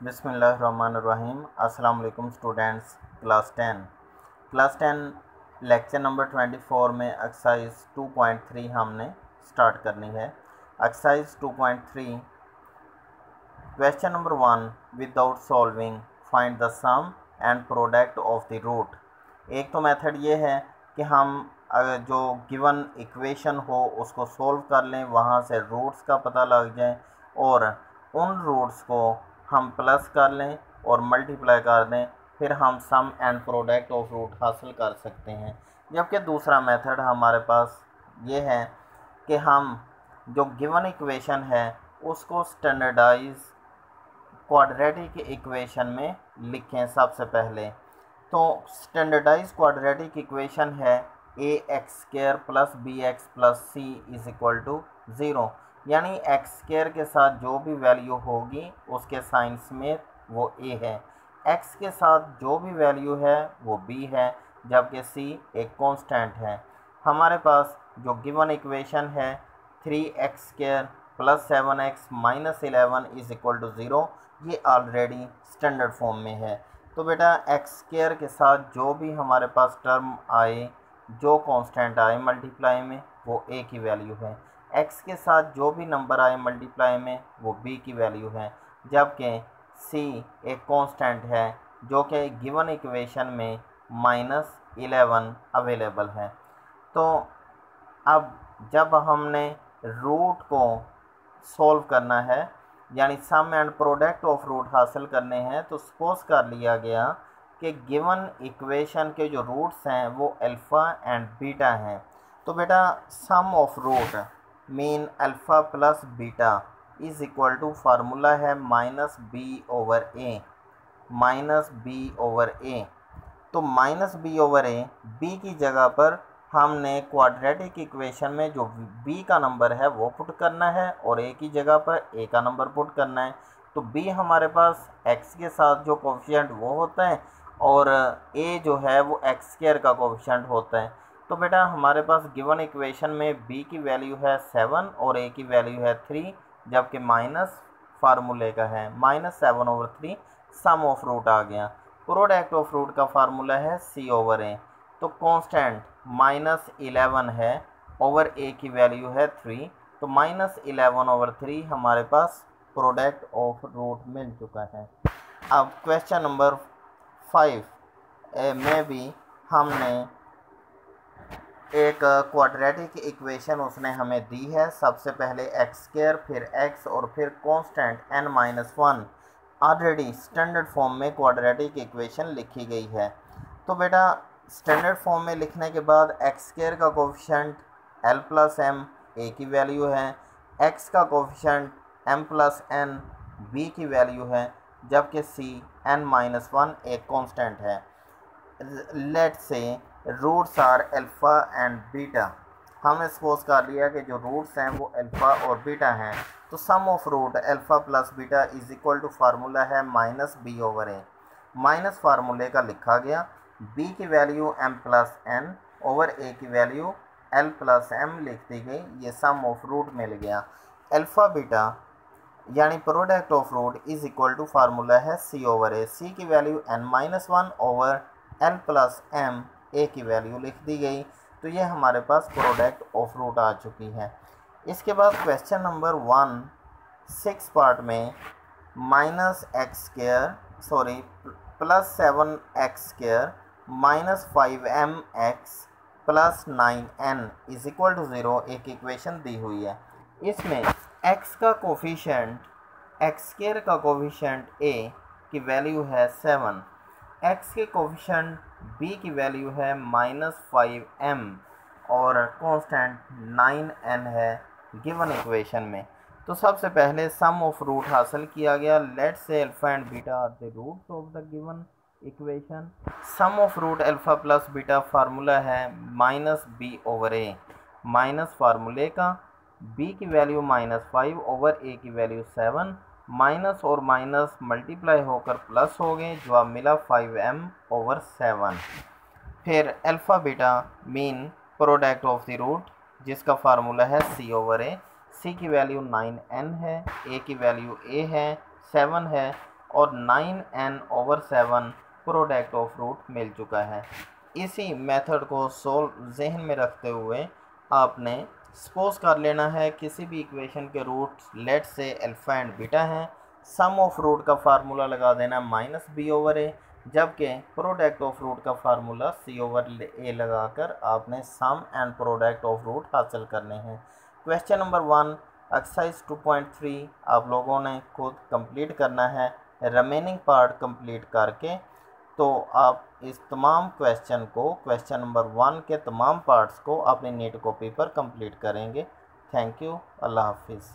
बिसमीम अस्सलाम students, class ten. Class ten lecture number twenty four में एक्सरसाइज टू पॉइंट थ्री हमने start करनी है। Exercise two point three, question number one, without solving, find the sum and product of the root. एक तो method ये है कि हम जो गिवन इक्वेशन हो उसको सॉल्व कर लें, वहाँ से रूट्स का पता लग जाए और उन रूट्स को हम प्लस कर लें और मल्टीप्लाई कर दें, फिर हम sum and product of root हासिल कर सकते हैं। जबकि दूसरा मेथड हमारे पास ये है कि हम जो गिवन इक्वेशन है, उसको स्टैंडर्डाइज क्वाड्रेटिक इक्वेशन में लिखें सबसे पहले। तो स्टैंडर्डाइज क्वाड्रेटिक इक्वेशन है a x square plus b x plus c is equal to zero यानी एक्स स्केयर के साथ जो भी वैल्यू होगी, उसके साइंस में वो ए है। एक्स के साथ जो भी वैल्यू है, वो बी है, जबकि सी एक कांस्टेंट है। हमारे पास जो गिवन इक्वेशन है three x square plus seven x minus eleven is equal to zero ये ऑलरेडी स्टैंडर्ड फॉर्म में है। तो बेटा एक्स स्केयर के साथ जो भी हमारे पास टर्म आए, जो कांस्टेंट आए मल्टीप्लाई में, वो ए की वैल्यू है। एक्स के साथ जो भी नंबर आए मल्टीप्लाई में, वो बी की वैल्यू है। जबकि सी एक कांस्टेंट है, जो कि गिवन इक्वेशन में माइनस इलेवन अवेलेबल है। तो अब जब हमने रूट को सॉल्व करना है, यानी sum and product of root हासिल करने हैं तो सपोज़ कर लिया गया कि गिवन इक्वेशन के जो रूट्स हैं, वो अल्फ़ा एंड बीटा हैं। तो बेटा sum of root mean alpha plus beta is equal to formula है minus b over a minus b over a तो minus b over a b की जगह पर हमने क्वाड्रेटिक इक्वेशन में जो बी का नंबर है वो पुट करना है और ए की जगह पर ए का नंबर पुट करना है। तो बी हमारे पास एक्स के साथ जो कोफिशेंट वो होता है और ए जो है वो एक्स स्केयर का कोफिशेंट होता है। तो बेटा हमारे पास गिवन इक्वेशन में b की वैल्यू है सेवन और a की वैल्यू है थ्री जबकि माइनस फार्मूले का है minus seven over three sum of root आ गया। प्रोडक्ट ऑफ़ रूट का फार्मूला है c ओवर a तो कांस्टेंट माइनस इलेवन है ओवर a की वैल्यू है थ्री तो माइनस इलेवन ओवर थ्री हमारे पास प्रोडक्ट ऑफ़ रूट मिल चुका है। अब क्वेश्चन नंबर फाइव में भी हमने एक क्वाड्रेटिक इक्वेशन उसने हमें दी है। सबसे पहले एक्स स्केयर फिर एक्स और फिर constant n minus one already standard form में क्वाड्रेटिक इक्वेशन लिखी गई है। तो बेटा स्टैंडर्ड फॉर्म में लिखने के बाद एक्स स्केयर का coefficient l plus m a की वैल्यू है। एक्स का coefficient m plus n b की वैल्यू है। जबकि सी एन माइनस वन एक कॉन्स्टेंट है। Let say roots are alpha and beta हमने सपोज़ कर लिया कि जो रूट्स हैं वो अल्फ़ा और बीटा हैं। तो sum of root alpha plus beta is equal to formula है minus b over a minus फार्मूले का लिखा गया। बी की value m plus n over a की वैल्यू एल प्लस एम लिख दी गई। ये सम ऑफ़ रूट मिल गया। अल्फ़ा बीटा यानी product of root is equal to formula है सी ओवर ए सी की value n minus one over l plus m a की वैल्यू लिख दी गई। तो ये हमारे पास प्रोडक्ट ऑफ़ रूट आ चुकी है। इसके बाद question number one six part में minus x square sorry plus seven x square minus five m x plus nine n is equal to zero एक इक्वेशन दी हुई है। इसमें एक्स का कोफिशेंट एक्स स्केयर का कोफिशेंट ए की वैल्यू है सेवन एक्स के कोफिशेंट बी की वैल्यू है माइनस फाइव एम और कांस्टेंट नाइन एन है गिवन इक्वेशन में। तो सबसे पहले सम ऑफ़ रूट हासिल किया गया। Let say alpha and beta are the roots of the given equation sum of root alpha plus beta formula है minus b over a minus फार्मूले का बी की value minus five over a की value seven minus और minus multiply होकर plus हो गए जवाब मिला फाइव एम ओवर सेवन। फिर alpha beta mean product of the root, जिसका फार्मूला है सी ओवर ए सी की वैल्यू नाइन एन है ए की वैल्यू ए है, सेवन है, और nine n over seven product of root मिल चुका है। इसी मेथड को सोल्व जहन में रखते हुए आपने सपोज़ कर लेना है किसी भी इक्वेशन के root let say alpha and beta हैं। सम ऑफ़ रूट का फार्मूला लगा देना माइनस बी ओवर ए जबकि प्रोडक्ट ऑफ़ रूट का फार्मूला सी ओवर ए लगाकर आपने sum and product of root हासिल करने हैं। क्वेश्चन नंबर वन एक्सरसाइज 2.3 आप लोगों ने खुद कंप्लीट करना है। रिमेनिंग पार्ट कंप्लीट करके तो आप इस तमाम क्वेश्चन को क्वेश्चन नंबर वन के तमाम पार्ट्स को अपनी नीट कॉपी पर कंप्लीट करेंगे। थैंक यू अल्लाह हाफिज़।